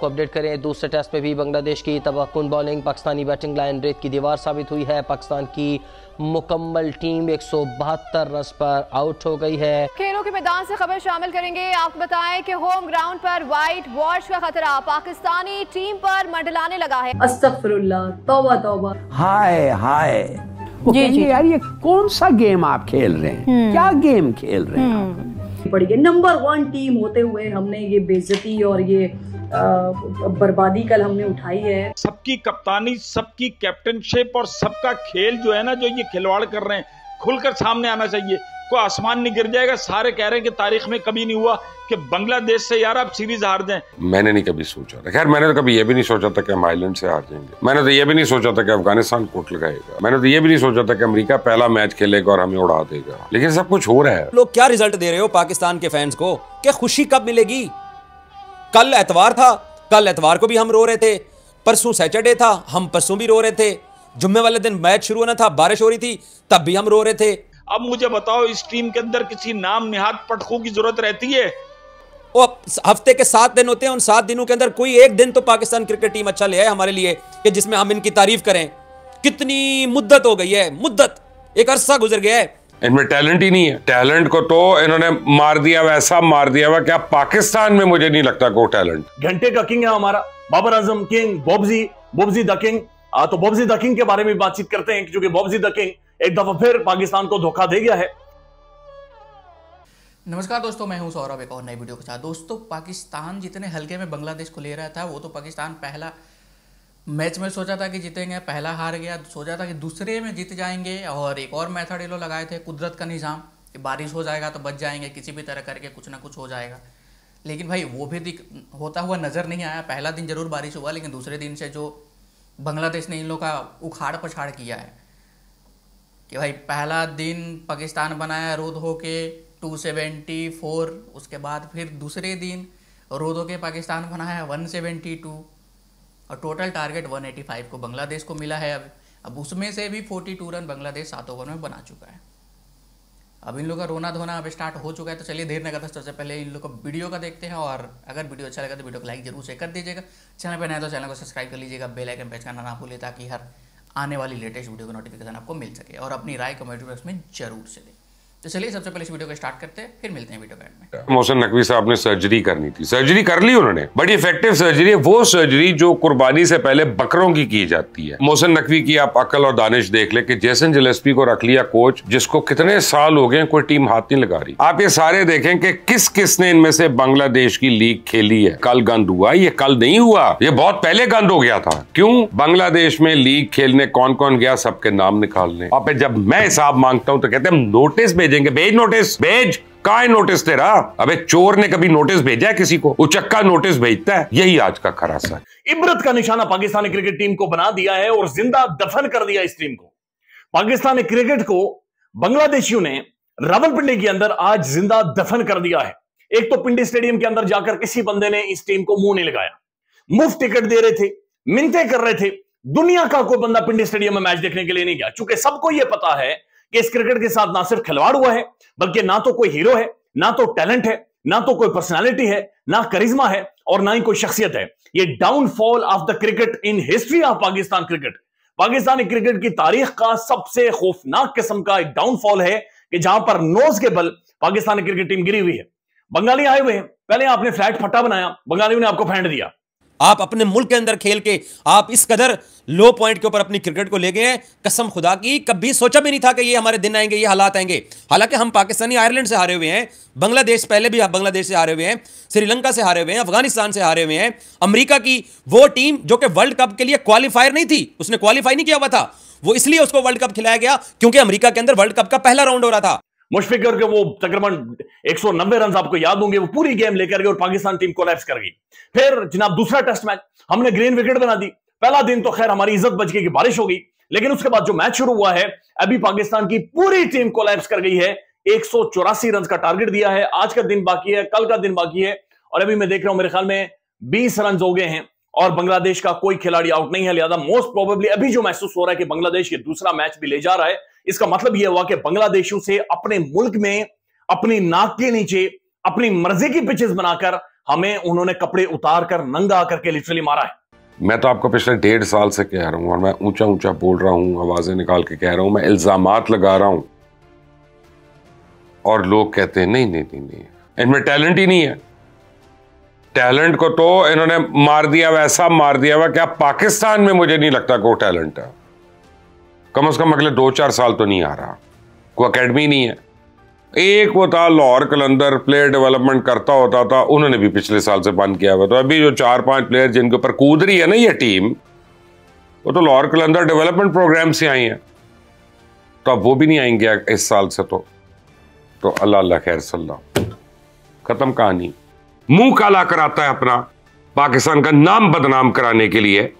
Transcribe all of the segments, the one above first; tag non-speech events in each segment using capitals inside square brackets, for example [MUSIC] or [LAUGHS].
आपको अपडेट करें दूसरे टेस्ट में भी बांग्लादेश की तबाकुन बॉलिंग पाकिस्तानी बैटिंग लाइन रेत की दीवार साबित हुई है। पाकिस्तान की मुकम्मल टीम एक सौ बहत्तर रन पर आउट हो गई है। खेलों के मैदान से खबर शामिल करेंगे। आपको बताएँ कि होम ग्राउंड पर व्हाइट वॉश का खतरा पाकिस्तानी टीम पर मंडलाने लगा है। तौबा तौबा। हाय हाय। वो जी, जी। यार ये कौन सा गेम आप खेल रहे हैं? क्या गेम खेल रहे हैं आप? पड़ी है नंबर वन टीम होते हुए हमने ये बेइज्जती और ये बर्बादी कल हमने उठाई है। सबकी कप्तानी सबकी कैप्टनशिप और सबका खेल जो है ना जो ये खिलवाड़ कर रहे हैं खुलकर सामने आना चाहिए। कोई आसमान नहीं गिर जाएगा सारे कह रहे हैं कि तारीख में कभी नहीं हुआ कि बांग्लादेश से यार आप सीरीज़ हार जाएँ। मैंने नहीं कभी सोचा था। खैर मैंने तो कभी ये भी नहीं सोचा था कि हम आइलैंड से हार जाएँगे। मैंने तो ये भी नहीं सोचा था कि अफ़गानिस्तान कोट लगाएगा। मैंने तो ये भी नहीं सोचा था कि अमेरिका पहला मैच खेलेगा और हमें उड़ा देगा। लेकिन सब कुछ हो रहा है। लोग क्या रिज़ल्ट दे रहे हो पाकिस्तान के फैंस को? क्या खुशी कब मिलेगी? कल एतवार था कल एतवार को भी हम रो रहे थे परसों सैटरडे था हम परसों भी रो रहे थे। जुम्मे वाले दिन मैच शुरू होना था बारिश हो रही थी तब भी हम रो रहे थे। अब मुझे बताओ इस टीम के अंदर किसी नाम निहात पटखों की ज़रूरत रहती है? वो हफ़्ते के सात दिन होते हैं उन सात दिनों के अंदर कोई एक दिन तो पाकिस्तान क्रिकेट टीम अच्छा ले आए हमारे लिए कि जिसमें हम इनकी तारीफ़ करें। कितनी मुद्दत हो गई है मुद्दत। एक अरसा गुजर गया है इनमें टैलेंट ही नहीं है। टैलेंट को तो इन्होंने मार दिया वैसा मार दिया हुआ क्या पाकिस्तान में मुझे नहीं लगता कोई टैलेंट। घंटे का किंग है हमारा Babar Azam king Bobji Bobji the king. तो बॉब्जी द किंग के बारे में बातचीत करते हैं क्योंकि बॉब्जी द किंग एक दफ़ा फिर पाकिस्तान को धोखा दे गया है। नमस्कार दोस्तों मैं हूँ सौरभ एक और नई वीडियो के साथ। दोस्तों पाकिस्तान जितने हल्के में बांग्लादेश को ले रहा था वो तो पाकिस्तान पहला मैच में सोचा था कि जीतेंगे, पहला हार गया, सोचा था कि दूसरे में जीत जाएँगे और एक और मेथड ये लोग लगाए थे, कुदरत का निज़ाम, कि बारिश हो जाएगा तो बच जाएँगे, किसी भी तरह करके कुछ ना कुछ हो जाएगा। लेकिन भाई, वो भी दिख, होता हुआ नज़र नहीं आया, पहला दिन ज़रूर बारिश हुआ, लेकिन दूसरे दिन से जो बांग्लादेश ने इन लोग का उखाड़ पछाड़ किया है, कि भाई, पहला दिन पाकिस्तान बनाया रोध होके 274 उसके बाद फिर दूसरे दिन रोध होके पाकिस्तान बनाया 172 और टोटल टारगेट 185 को बांग्लादेश को मिला है अब। अब उसमें से भी 42 रन बांग्लादेश सात ओवर में बना चुका है। अब इन लोग का रोना धोना अब स्टार्ट हो चुका है तो चलिए देर न करते, सबसे पहले इन लोग का वीडियो का देखते हैं और अगर वीडियो अच्छा लगा तो वीडियो को लाइक ज़रूर से कर दीजिएगा। चैनल पर नया तो चैनल को सब्सक्राइब कर लीजिएगा बेल आइकन करना ना भूलिए ताकि हर आने वाली लेटेस्ट वीडियो का नोटिफिकेशन आपको मिल सके और अपनी राय कमेंट बॉक्स में ज़रूर से दें। तो चलिए सबसे पहले इस वीडियो को स्टार्ट करते हैं, फिर मिलते हैं वीडियो में। मोहसिन नकवी साहब ने सर्जरी करनी थी। सर्जरी कर ली उन्होंने। बड़ी इफ़ेक्टिव सर्जरी है। वो सर्जरी जो कुर्बानी से पहले बकरों की की जाती है। मोहसिन नकवी की आप अकल और दानिश देख ले कि जैसन जिलेस्पी को रख लिया कोच, जिसको कितने साल हो गए कोई टीम हाथ नहीं लगा रही। आप ये सारे देखें कि किस किस ने इनमें से बांग्लादेश की लीग खेली है। कल गंद हुआ, ये कल नहीं हुआ। ये बहुत पहले गंद हो गया था। क्यों? बांग्लादेश में लीग खेलने कौन कौन गया? सबके नाम निकालने और जब मैं हिसाब माँगता हूँ तो कहते हैं नोटिस नोटिस भेजेंगे भेज नोटिस भेज। है नोटिस तेरा? अबे चोर ने कभी नोटिस भेजा है किसी को? उचक्का नोटिस भेजता है। यही आज का खरा सा है। इबरत का निशाना पाकिस्तानी क्रिकेट टीम को बना दिया है और ज़िंदा दफन कर दिया इस टीम को। पाकिस्तानी क्रिकेट को बांग्लादेशियों ने रावलपिंडी के अंदर आज ज़िंदा दफन कर दिया है। एक तो पिंडी स्टेडियम के अंदर जाकर किसी बंदे ने इस टीम को मुँह नहीं लगाया। मुफ़्त टिकट दे रहे थे, मिनते कर रहे थे। दुनिया का कोई बंदा पिंडी स्टेडियम में मैच देखने के लिए नहीं गया। चूँकि सबको यह पता है कि इस क्रिकेट के साथ ना सिर्फ़ खिलवाड़ हुआ है, बल्कि ना तो कोई हीरो है, ना तो टैलेंट है, ना तो कोई पर्सनालिटी है, ना करिश्मा है और ना ही कोई शख्सियत है। ये downfall of the cricket in history of Pakistan cricket Pakistani cricket की तारीख का सबसे खौफनाक किस्म का एक डाउनफॉल है कि जहाँ पर नोज़ के बल पाकिस्तानी क्रिकेट टीम गिरी हुई है। बंगाली आए हुए हैं। पहले आपने फ्लैट फट्टा बनाया, बंगालियों ने आपको फेंट दिया। आप अपने मुल्क के अंदर खेल के आप इस कदर लो पॉइंट के ऊपर अपनी क्रिकेट को ले गए हैं। कसम खुदा की, कभी सोचा भी नहीं था कि ये हमारे दिन आएँगे, ये हालात आएँगे। हालाँकि हम पाकिस्तानी आयरलैंड से हारे हुए हैं, बांग्लादेश पहले भी बांग्लादेश से हारे हुए हैं, श्रीलंका से हारे हुए हैं, अफ़गानिस्तान से हारे हुए हैं, अमरीका की वो टीम जो कि वर्ल्ड कप के लिए क्वालिफायर नहीं थी, उसने क्वालिफाई नहीं किया हुआ था। वो इसलिए उसको वर्ल्ड कप खिलाया गया क्योंकि अमेरिका के अंदर वर्ल्ड कप का पहला राउंड हो रहा था। मुशफिकर के वो तकरीबन 190 रन आपको याद होंगे, वो पूरी गेम लेकर गए और पाकिस्तान टीम कोलैप्स कर गई। फिर जनाब दूसरा टेस्ट मैच, हमने ग्रीन विकेट बना दी। पहला दिन तो खैर हमारी इज़्ज़त बच गई कि बारिश हो गई, लेकिन उसके बाद जो मैच शुरू हुआ है, अभी पाकिस्तान की पूरी टीम कोलैप्स कर गई है। एक रन का टारगेट दिया है, आज का दिन बाकी है, कल का दिन बाकी है, और अभी मैं देख रहा हूँ मेरे ख्याल में बीस रन हो गए हैं, और बांग्लादेश का कोई खिलाड़ी आउट नहीं है। लिहाजा मोस्ट प्रोबेबली अभी जो महसूस हो रहा है कि बांग्लादेश ये दूसरा मैच भी ले जा रहा है इसका मतलब यह हुआ कि बांग्लादेशियों से अपने मुल्क में, अपनी नाक के नीचे, अपनी मर्ज़ी की पिचेस बनाकर हमें उन्होंने कपड़े उतार कर नंगा करके लिटरली मारा है। मैं तो आपको पिछले डेढ़ साल से कह रहा हूँ और मैं ऊँचा ऊँचा बोल रहा हूँ, आवाज़ें निकाल के कह रहा हूँ, मैं इल्ज़ाम लगा रहा हूँ। और लोग कहते हैं, नहीं नहीं नहीं नहीं, इनमें टैलेंट ही नहीं है। टैलेंट को तो इन्होंने मार दिया, वैसा मार दिया हुआ, क्या पाकिस्तान में मुझे नहीं लगता कोई टैलेंट है? कम से कम अगले दो चार साल तो नहीं आ रहा। कोई अकेडमी नहीं है। एक वो था लाहौर कलंदर प्लेयर डेवलपमेंट करता होता था, उन्होंने भी पिछले साल से बंद किया हुआ तो अभी जो चार पाँच प्लेयर जिनके ऊपर कूद रही है ना ये टीम वो तो लाहौर कलंदर डेवलपमेंट प्रोग्राम से आई हैं। तो अब वो भी नहीं आएँगे इस साल से तो। तो अल्लाह अल्लाह खैर सल्ला खत्म कहानी। मुँह काला कराता है अपना। पाकिस्तान का नाम बदनाम कराने के लिए।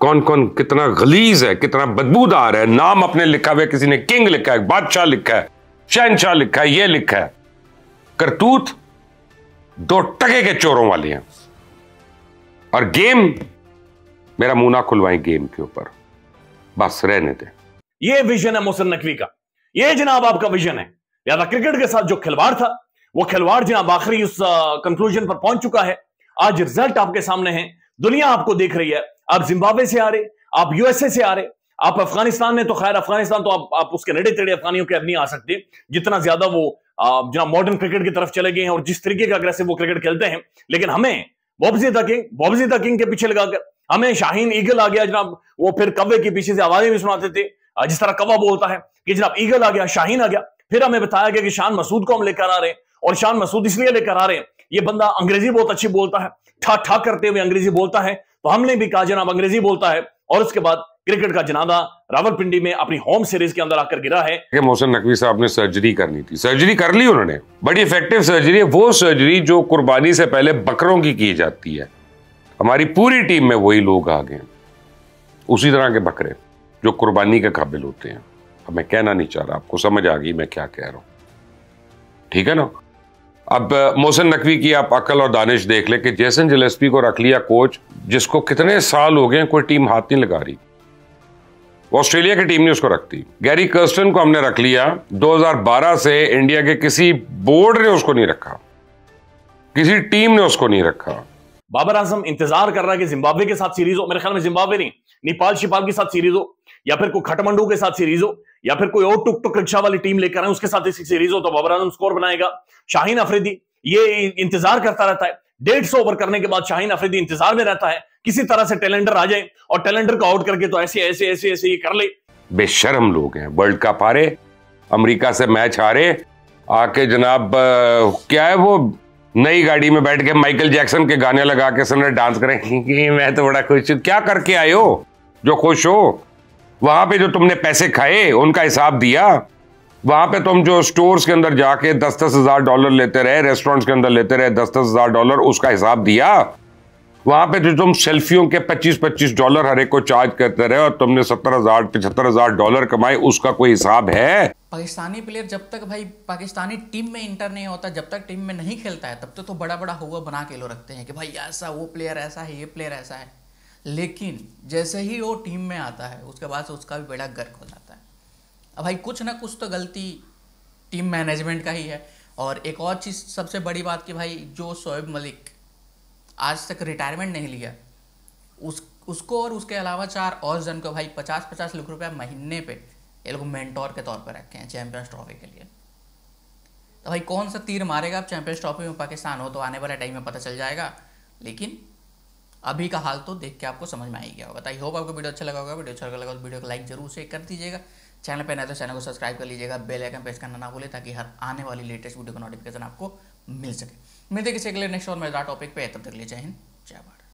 कौन कौन कितना गलीज है, कितना बदबूदार है, नाम अपने लिखा हुआ किसी ने किंग लिखा है, बादशाह लिखा है, शहनशाह लिखा है, ये लिखा है। करतूत दो टके के चोरों वाले हैं। और गेम, मेरा मुँह ना खुलवाएँ गेम के ऊपर। बस रहने दे। ये विजन है मोहसिन नकवी का। ये जनाब आपका विजन है। लिहाजा क्रिकेट के साथ जो खिलवाड़ था, वो खिलवाड़ जनाब आखिरी उस कंक्लूजन पर पहुँच चुका है। आज रिज़ल्ट आपके सामने है। दुनिया आपको देख रही है। आप जिम्बाब्वे से आ रहे आप यूएसए से आ रहे आप अफ़गानिस्तान में तो खैर अफ़गानिस्तान तो आप, आप उसके नेड़े तेड़े अफगानियों के अब नहीं आ सकते। जितना ज़्यादा वो जनाब मॉडर्न क्रिकेट की तरफ़ चले गए हैं और जिस तरीके का अग्रेसिव वो क्रिकेट खेलते हैं लेकिन हमें बॉबजीदा किंग बॉबजीदा किंग के पीछे लगाकर हमें शाहीन ईगल आ गया जनाब वो फिर कव्वे के पीछे से आवाज़ें भी सुनाते थे जिस तरह कवा बोलता है कि जनाब ईगल आ गया शाहीन आ गया। फिर हमें बताया गया कि शान मसूद को हम लेकर आ रहे हैं और शान मसूद इसलिए लेकर आ रहे हैं ये बंदा अंग्रेज़ी बहुत अच्छी बोलता है ठा ठा करते हुए अंग्रेज़ी बोलता है तो हमने भी कहा, जनाब, अंग्रेज़ी बोलता है, और उसके बाद क्रिकेट का जनादा रावलपिंडी में अपनी होम सीरीज़ के अंदर आकर गिरा है। मोहसिन नकवी साहब ने सर्जरी करनी थी। सर्जरी कर ली उन्होंने। बड़ी इफ़ेक्टिव सर्जरी है। वो सर्जरी जो कुर्बानी से पहले बकरों की की जाती है। हमारी पूरी टीम में वही लोग आ गए उसी तरह के बकरे, जो कुर्बानी के काबिल होते हैं। अब मैं कहना नहीं चाह रहा, आपको समझ आ गई मैं क्या कह रहा हूँ। ठीक है ना? अब मोहसिन नकवी की आप अकल और दानिश देख ले कि जैसन जलेस्पी को रख लिया कोच, जिसको कितने साल हो गए कोई टीम हाथ नहीं लगा रही। ऑस्ट्रेलिया की टीम ने उसको रखती गैरी कर्स्टन को हमने रख लिया। 2012 से इंडिया के किसी बोर्ड ने उसको नहीं रखा। किसी टीम ने उसको नहीं रखा। बाबर आज़म, इंतज़ार कर रहा है कि जिम्बाब्वे के साथ सीरीज़ हो। मेरे ख्याल में जिम्बाब्वे नहीं, नेपाल शिपाल के साथ सीरीज़ हो, या फिर कोई खटमंडू के साथ सीरीज़ हो। या फिर कोई और टुक टुक रिक्शा वाली टीम लेकर आए, उसके साथ इसकी सीरीज़ हो तो बाबर आज़म स्कोर बनाएगा। शाहीन अफरीदी ये इंतज़ार करता रहता है। डेढ़ सौ ओवर करने के बाद शाहीन अफरीदी इंतज़ार में रहता है। किसी तरह से टैलेंडर आ जाए और टैलेंडर को आउट करके तो ऐसे ऐसे ऐसे ऐसे ये कर ले। बेशरम लोग हैं वर्ल्ड कप हारे, अमेरिका से मैच हारे, आके जनाब क्या है वो नई गाड़ी में बैठ के माइकल जैक्सन के गाने लगा के सुन डांस करें? [LAUGHS] मैं तो बड़ा खुश हूँ। क्या करके हो? जो खुश हो? वहाँ पे जो तुमने पैसे खाए, उनका हिसाब दिया। वहाँ पे तुम जो स्टोर्स के अंदर जाके दस दस हज़ार डॉलर लेते रहे, रेस्टोरेंट्स के अंदर लेते रहे दस दस हज़ार डॉलर, उसका हिसाब दिया। वहाँ पे जो तुम सेल्फियों के 25-25 डॉलर हर एक को चार्ज करते रहे और तुमने सत्तर हज़ार, पचहत्तर हज़ार डॉलर कमाए, उसका कोई हिसाब है? पाकिस्तानी प्लेयर जब तक भाई, पाकिस्तानी टीम में इंटर नहीं होता, जब तक टीम में नहीं खेलता है, तब तक तो बड़ा बड़ा हुआ बना के लोग रखते हैं कि भाई ऐसा वो प्लेयर ऐसा है, ये प्लेयर ऐसा है। लेकिन जैसे ही वो टीम में आता है, उसके बाद से उसका भी बेड़ा गर्क हो जाता है। अब भाई, कुछ ना कुछ तो गलती टीम मैनेजमेंट का ही है। और एक और चीज़ सबसे बड़ी बात कि भाई, जो शोएब मलिक आज तक रिटायरमेंट नहीं लिया, उस, उसको और उसके अलावा चार और जन को भाई पचास पचास लाख रुपया महीने पे ये लोग मेंटोर के तौर पर रखे हैं चैंपियंस ट्रॉफी के लिए। तो भाई, कौन सा तीर मारेगा? आप चैंपियंस ट्रॉफी में पाकिस्तान हो तो आने वाले टाइम में पता चल जाएगा। लेकिन अभी का हाल तो देख के आपको समझ में आ ही गया होगा। तो आई होप आपको वीडियो अच्छा लगा होगा। वीडियो अच्छा लगा तो वीडियो को लाइक ज़रूर से कर दीजिएगा। चैनल पर नए तो चैनल को सब्सक्राइब कर लीजिएगा। बेल आइकन प्रेस करना ना भूले ताकि हर आने वाली लेटेस्ट वीडियो का नोटिफिकेशन आपको मिल सके। मिलते किसी अगले नेक्स्ट और मज़ेदार टॉपिक पे तब तक ले जय हिंद, जय भारत।